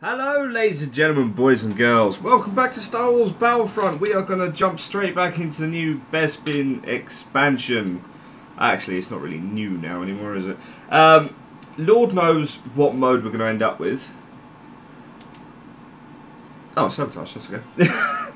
Hello, ladies and gentlemen, boys and girls. Welcome back to Star Wars Battlefront. We are going to jump straight back into the new Bespin expansion. Actually, it's not really new now anymore, is it? Um, Lord knows what mode we're going to end up with. Oh, sabotage, that's okay.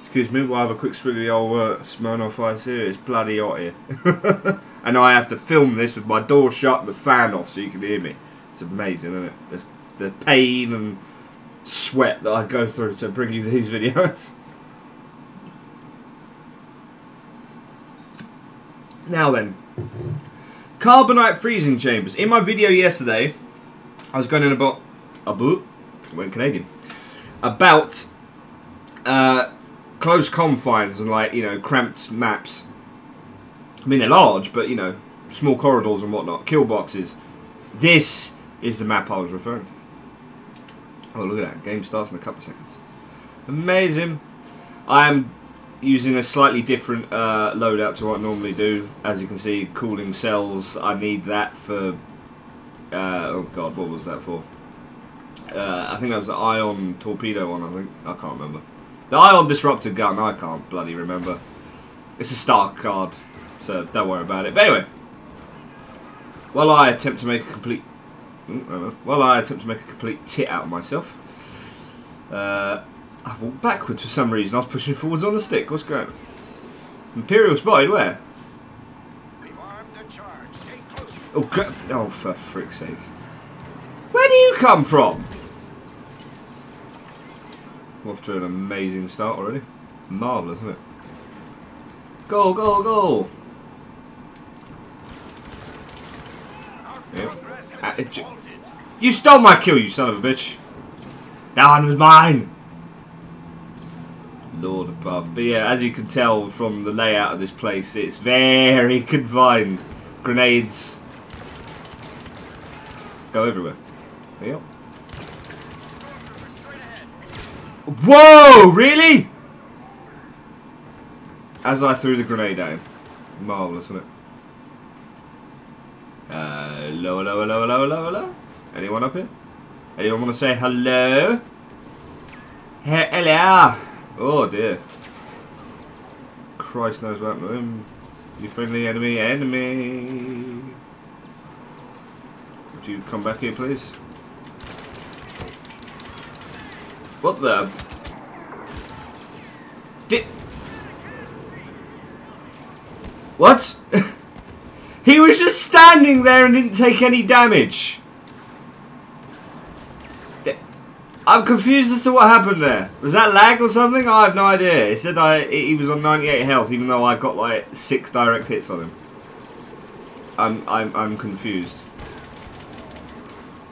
Excuse me, we'll have a quick swig of the old uh, Smirnoff Ice here. It's bloody hot here. and I have to film this with my door shut and the fan off so you can hear me. It's amazing, isn't it? It's the pain and sweat that I go through to bring you these videos. Now then, carbonite freezing chambers. In my video yesterday, I was going in about a boot, went Canadian, about uh, close confines and like you know cramped maps. I mean they're large, but you know small corridors and whatnot, kill boxes. This is the map I was referring to. Oh, look at that. Game starts in a couple of seconds. Amazing. I am using a slightly different uh, loadout to what I normally do. As you can see, cooling cells. I need that for... Uh, oh, God, what was that for? Uh, I think that was the ion torpedo one, I think. I can't remember. The ion disruptor gun, I can't bloody remember. It's a star card, so don't worry about it. But anyway, while I attempt to make a complete well, I attempt to make a complete tit out of myself. Uh, I walked backwards for some reason. I was pushing forwards on the stick. What's going on? Imperial spotted where? Oh, oh, for frick's sake. Where do you come from? We're off to an amazing start already. Marvellous, isn't it? Go, go, go! Yep. Uh, you stole my kill, you son of a bitch. That one was mine. Lord above. But yeah, as you can tell from the layout of this place, it's very confined. Grenades go everywhere. Yep. Whoa! Really? As I threw the grenade him. Marvellous, isn't it? Uh, hello, hello, hello, hello, hello, hello? Anyone up here? Anyone want to say hello? He hello! Oh dear. Christ knows what room. You friendly enemy, enemy. Would you come back here, please? What the? Did... What? he was just standing there and didn't take any damage. I'm confused as to what happened there. Was that lag or something? I have no idea. It said I he was on 98 health, even though I got like six direct hits on him. I'm I'm I'm confused.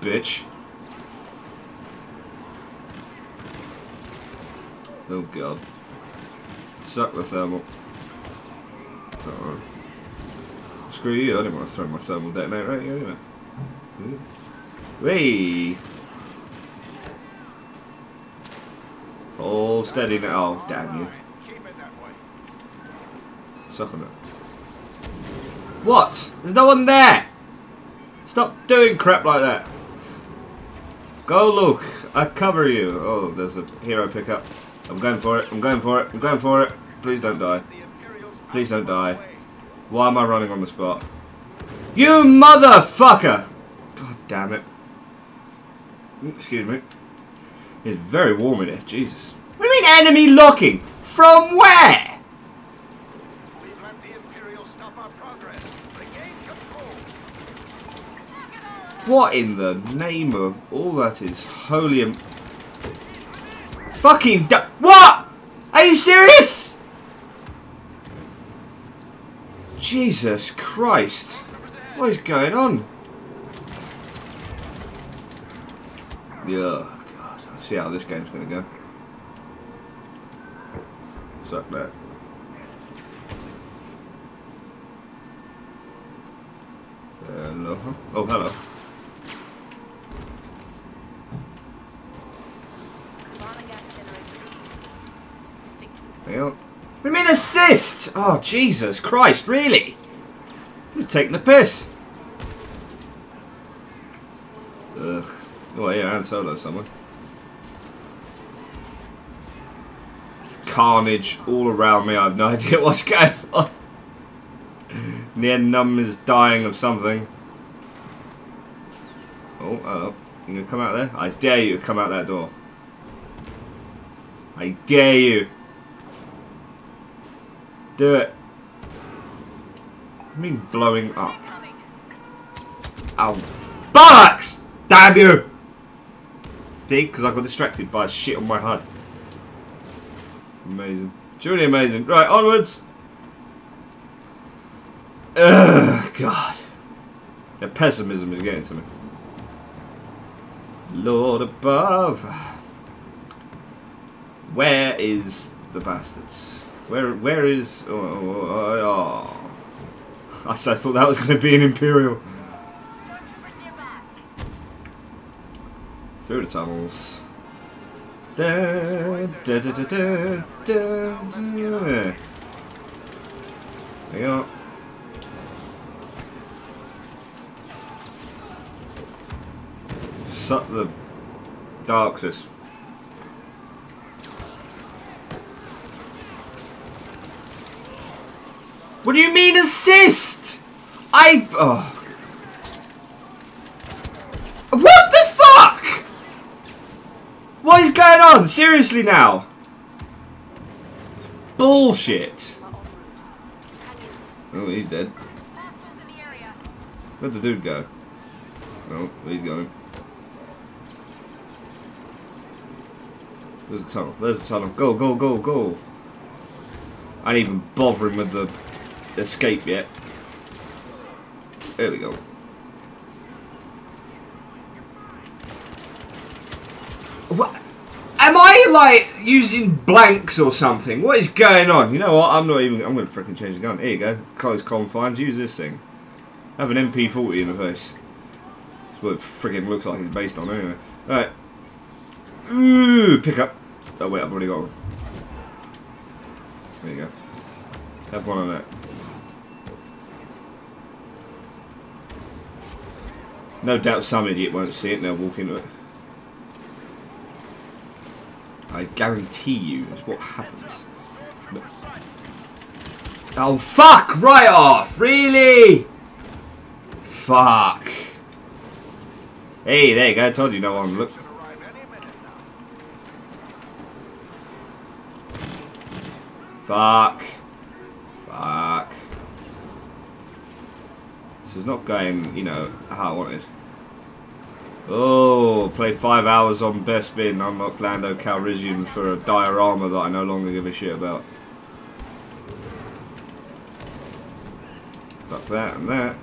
Bitch. Oh god. Suck the thermal. Screw you, I didn't want to throw my thermal detonator at you anyway. Whee! Hold steady now. Oh, damn you. Suck on it. What? There's no one there! Stop doing crap like that. Go look. I cover you. Oh, there's a hero pickup. I'm going for it. I'm going for it. I'm going for it. Please don't die. Please don't die. Why am I running on the spot? You motherfucker! God damn it. Mm, excuse me. It's very warm in here. Jesus. What do you mean enemy locking? From where? What in the name of all that is holy and fucking what? Are you serious? Jesus Christ! What is going on? Yeah see how this game's going to go. Suck that. Hello. Oh, hello. Hang on. We mean assist! Oh, Jesus Christ, really? This is taking the piss. Ugh. Oh yeah, and Solo somewhere. Carnage all around me. I have no idea what's going on. Nien Nunb is dying of something. Oh, uh, oh, you gonna come out there? I dare you to come out that door. I dare you. Do it. I mean blowing up. Ow. Bollocks! Damn you! Dig, because I got distracted by shit on my HUD. Amazing. Truly amazing. Right, onwards. Ugh, God. The pessimism is getting to me. Lord above. Where is the bastards? Where where is oh, oh, oh. oh, oh. I thought that was going to be an Imperial. Through the tunnels. There you go. Suck the Darksis. What do you mean assist? I... Oh. On? Seriously now? It's bullshit. Oh, he's dead. Where'd the dude go? Oh, he's going. There's a tunnel. There's a tunnel. Go, go, go, go. I ain't even bothering with the escape yet. There we go. Am I like using blanks or something? What is going on? You know what? I'm not even. I'm gonna freaking change the gun. Here you go. Close confines. Use this thing. Have an MP40 in the face. That's what it freaking looks like it's based on anyway. Alright. Ooh, pick up. Oh wait, I've already got one. There you go. Have one on that. No doubt some idiot won't see it and they'll walk into it. I guarantee you that's what happens. Oh, fuck! Right off! Really? Fuck. Hey, there you go. I told you no one look. Fuck. Fuck. This is not going, you know, how I wanted. Oh, play five hours on Bespin, unlock Lando Calrissian for a diorama that I no longer give a shit about. Fuck that and that.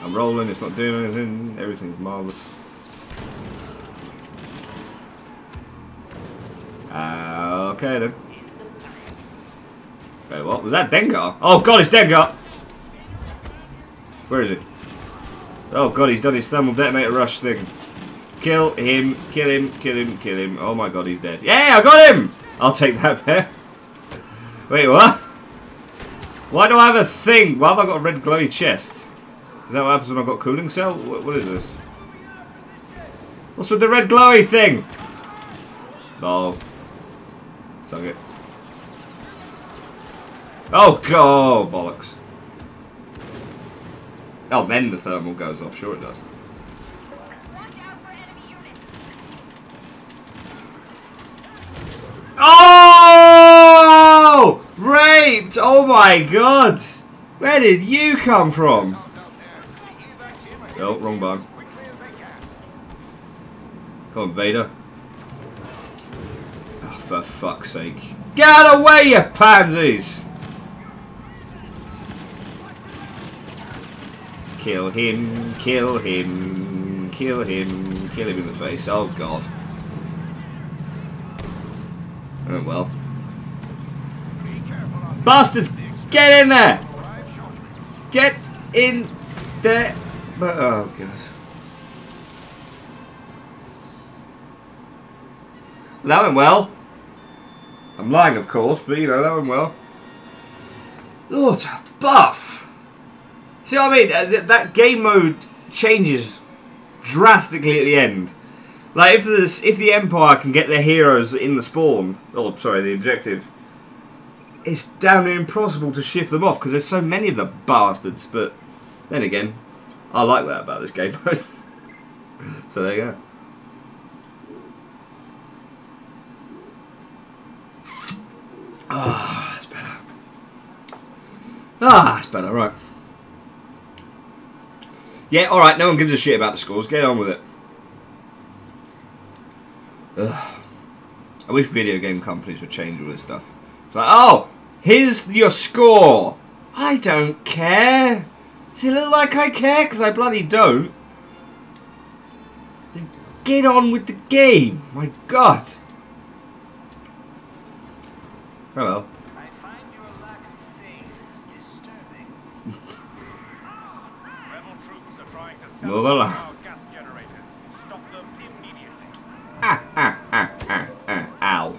I'm rolling, it's not doing anything, everything's marvellous. Uh, okay then. Wait, what? Was that Dengar? Oh god, it's Dengar! Where is it? Oh god, he's done his thermal detonator rush thing. Kill him, kill him, kill him, kill him. Oh my god, he's dead. Yeah, I got him! I'll take that there. Wait, what? Why do I have a thing? Why have I got a red glowy chest? Is that what happens when I've got cooling cell? what, what is this? What's with the red glowy thing? Oh. Suck it. Oh, god, bollocks. Oh, then the thermal goes off. Sure it does. Oh! Raped! Oh my god! Where did you come from? Oh, wrong button. Come on, Vader. Oh, for fuck's sake. Get away, you pansies! Kill him, kill him, kill him, kill him in the face. Oh god. Oh well. Bastards! Get in there! Get in there! But, oh god. That went well. I'm lying, of course, but you know, that went well. Lord, buff! See what I mean? Uh, that game mode changes drastically at the end. Like if this, if the Empire can get their heroes in the spawn, or sorry, the objective, it's damn near impossible to shift them off because there's so many of the bastards. But then again, I like that about this game. Mode. so there you go. Ah, that's better. Ah, that's better. Right. Yeah, all right. No one gives a shit about the scores. Get on with it. Ugh. I wish video game companies would change all this stuff. It's like, oh, here's your score. I don't care. Does it look like I care? Because I bloody don't. Get on with the game. My God. Oh well. I find your lack of faith disturbing. Rebel troops are trying to Move along. our gas generators. Stop them immediately. Ah, ah, ah, ah, ah, ow.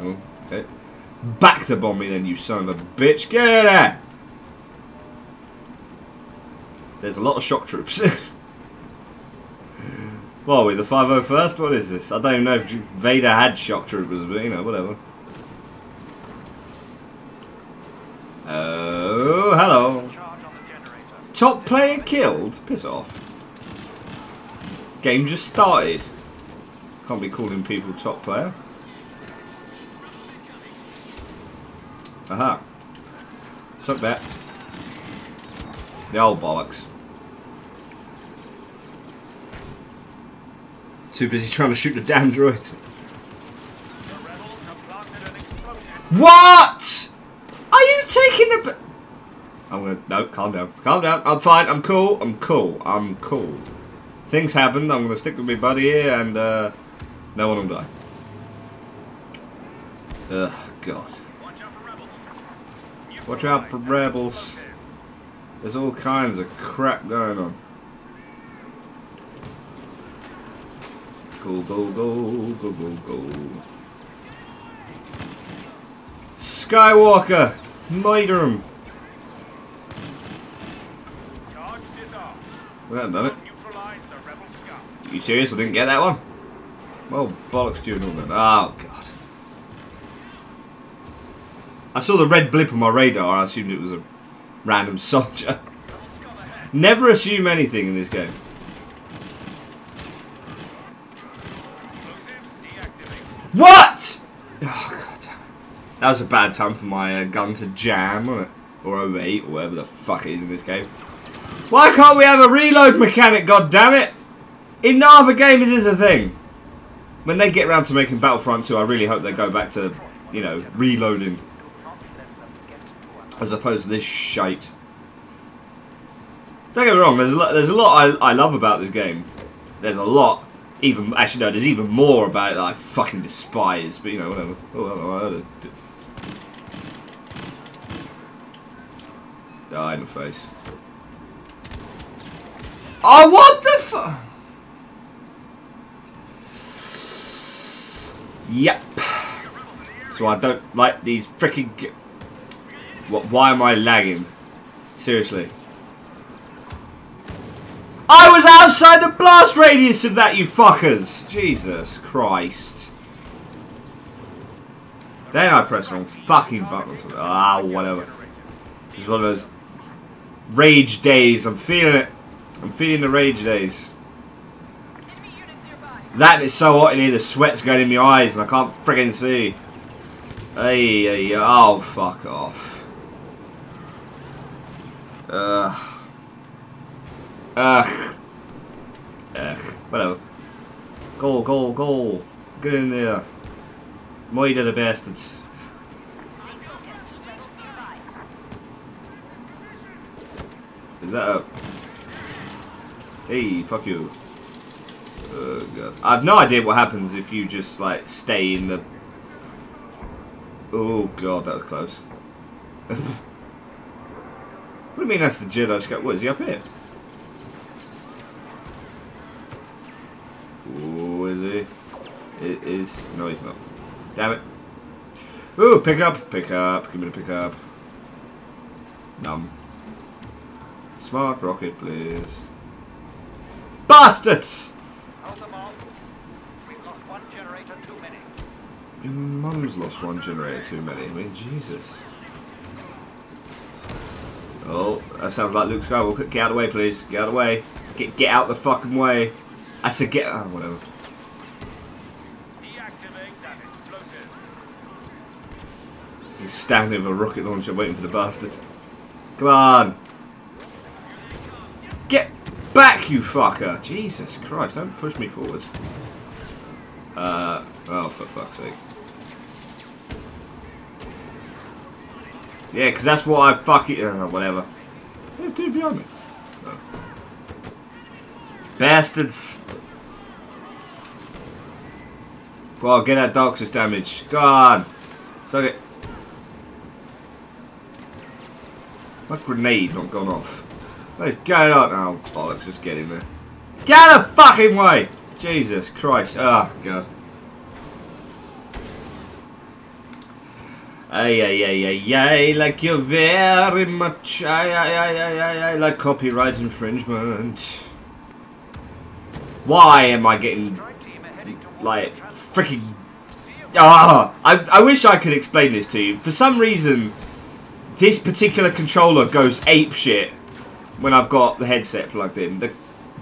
Oh, okay. Back to bomb me then, you son of a bitch. Get in there! There's a lot of shock troops. what are we, the 501st? What is this? I don't even know if Vader had shock troopers, but you know, whatever. Oh, hello. Charge on the generator. Top player killed? Piss off. Game just started. Can't be calling people top player. Aha. Suck that. The old bollocks. Too busy trying to shoot the damn droid. What? Are you taking the... b- I'm gonna... No, calm down. Calm down. I'm fine. I'm cool. I'm cool. I'm cool. Things happened. I'm gonna stick with my buddy here and, uh... No one will die. Ugh, God. Watch out for rebels. There's all kinds of crap going on. Go, go, go, go, go, go. Skywalker! Miter him! We haven't done it. Neutralize the rebel scum. You serious? I didn't get that one? Well, bollocks to you and all that. Oh, God. I saw the red blip on my radar. I assumed it was a random soldier. Rebel scum ahead. Never assume anything in this game. What? Oh, God. That was a bad time for my uh, gun to jam? Or 08, or whatever the fuck it is in this game. Why can't we have a reload mechanic, God damn it? In other game is a thing. When they get around to making Battlefront 2, I really hope they go back to, you know, reloading. As opposed to this shite. Don't get me wrong, there's a lot, there's a lot I, I love about this game. There's a lot, even, actually no, there's even more about it that I fucking despise, but you know, whatever. Oh, Die in the face. Oh, what the fuck? Yep. So I don't like these freaking. What? Why am I lagging? Seriously. I was outside the blast radius of that, you fuckers! Jesus Christ. Then I press the wrong fucking button. Ah, whatever. It's one of those rage days. I'm feeling it. I'm feeling the rage days. That is so hot in here, the sweat's going in my eyes and I can't friggin' see. Hey, hey, oh, fuck off. Ugh. Ugh. Ugh. Whatever. Go, go, go. Get in there. Of the bastards. Is that a... Hey, fuck you. Oh, God. I have no idea what happens if you just, like, stay in the... Oh, God, that was close. what do you mean that's the Jedi Scout? What, is he up here? Oh, is he? It is... No, he's not. Damn it. Ooh, pick up, pick up. Give me the pick up. Num. Smart rocket, please. bastards! Hold them off. We've lost one generator too many. Your mum's lost one generator too many. I mean, Jesus. Oh, that sounds like Luke Skywalker. Get out of the way, please. Get out of the way. Get get out the fucking way. I said get. Oh, whatever. He's standing with a rocket launcher waiting for the bastard. Come on. Get you fucker. Jesus Christ, don't push me forwards. Uh, oh, for fuck's sake. Yeah, because that's what I fucking... Uh, whatever. Dude behind me. Oh. Bastards. Well, get that Darksis damage. Go on. Suck it. My grenade not gone off. What's going on? Oh, bollocks, just get in there. Get out of the fucking way! Jesus Christ. Oh, God. Ay, ay, ay, ay, ay, like you're very much, ay, ay, ay, ay, ay, ay, like copyright infringement. Why am I getting, like, freaking... Ah, I, I wish I could explain this to you. For some reason, this particular controller goes ape shit when I've got the headset plugged in. The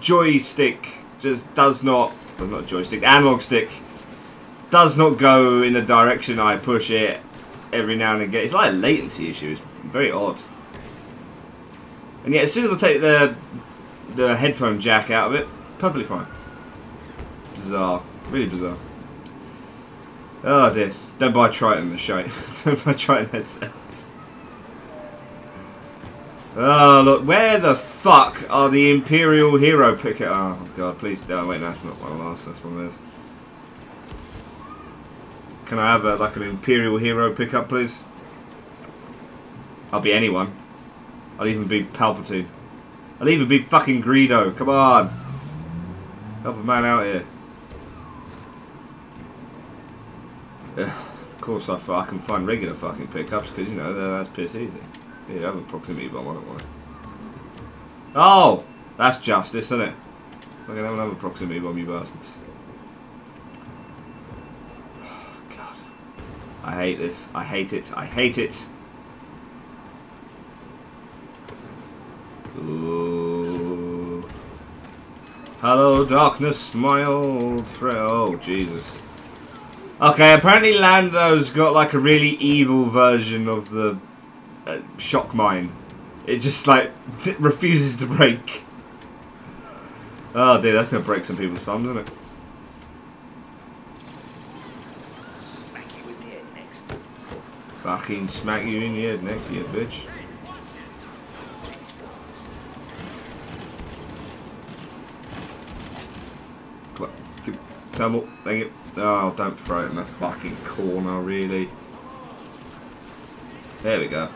joystick just does not, well not joystick, analog stick does not go in the direction I push it every now and again. It's like a latency issue. It's very odd. And yet, as soon as I take the the headphone jack out of it, perfectly fine. Bizarre, really bizarre. Oh dear! Don't buy Tritton the shite. Don't buy Tritton headsets. Oh look, where the fuck are the Imperial Hero picket? Ah, oh god, please don't. Wait, that's not one of ours. That's one of theirs. Can I have a, like an Imperial Hero pickup, please? I'll be anyone. I'll even be Palpatine. I'll even be fucking Greedo. Come on. Help a man out here. Ugh, of course I, I can find regular fucking pickups because, you know, that's piss easy. Yeah, have a proximity bomb, I don't want it. Oh! That's justice, isn't it? I'm gonna have another proximity bomb, you bastards. God. I hate this. I hate it. I hate it. Ooh. Hello, darkness, my old friend. Oh, Jesus. Okay, apparently Lando's got like a really evil version of the uh, shock mine. It just like refuses to break. Oh dear, that's gonna break some people's thumbs, isn't it? Smack you in the head next. Fucking smack you in the head next, you bitch. Come on, give- you. Oh, don't throw it in the fucking corner, really. There we go.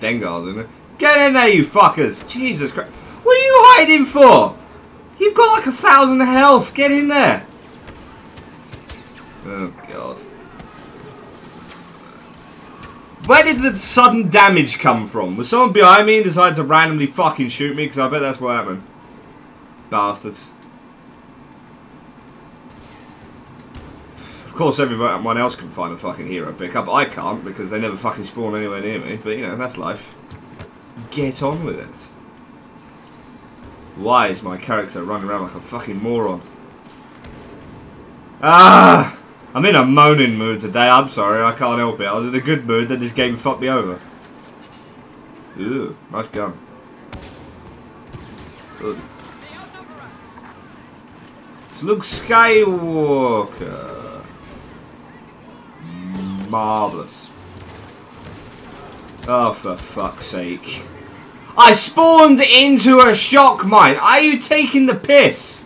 Dengar's in it. Get in there, you fuckers! Jesus Christ. What are you hiding for? You've got like a thousand health. Get in there. Oh, God. Where did the sudden damage come from? Was someone behind me and decided to randomly fucking shoot me? Because I bet that's what happened. Bastards. Of course, everyone else can find a fucking hero pickup. I can't because they never fucking spawn anywhere near me. But, you know, that's life. Get on with it. Why is my character running around like a fucking moron? Ah! I'm in a moaning mood today. I'm sorry, I can't help it. I was in a good mood, then this game fucked me over. Ooh, nice gun. Good. Luke Skywalker. Marvellous. Oh, for fuck's sake. I spawned into a shock mine. Are you taking the piss?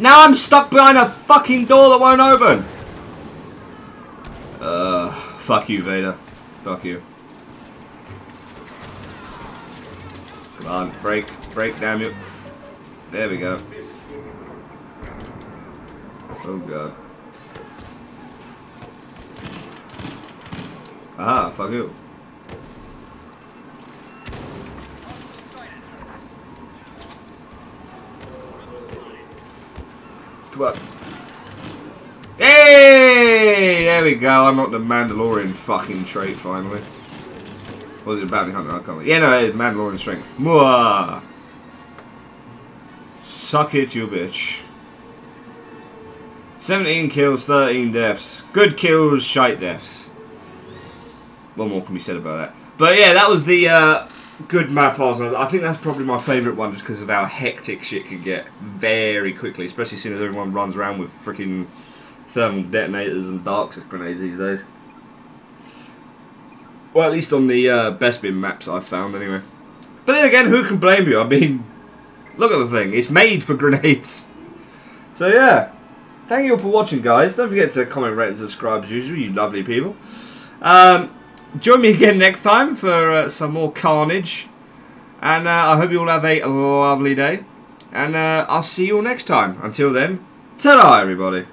Now I'm stuck behind a fucking door that won't open. Uh, fuck you, Vader. Fuck you. Come on, break, break, damn you. There we go. Oh god. Ah, fuck you. Come on. Hey! There we go. I'm not the Mandalorian fucking trait finally. Was it bounty hunter? I can't remember. Yeah, no, it's Mandalorian strength. Mwah! Suck it, you bitch. 17 kills, 13 deaths. Good kills, shite deaths. One more can be said about that. But yeah, that was the uh, good map I was on. I think that's probably my favourite one just because of how hectic shit can get very quickly. Especially seeing as everyone runs around with freaking thermal detonators and dark grenades these days. Well, at least on the uh, Bespin maps I've found, anyway. But then again, who can blame you? I mean, look at the thing. It's made for grenades. So yeah. Thank you all for watching, guys. Don't forget to comment, rate, and subscribe as usual, you lovely people. Um, join me again next time for uh, some more carnage. And uh, I hope you all have a lovely day. And uh, I'll see you all next time. Until then, ta-da, everybody.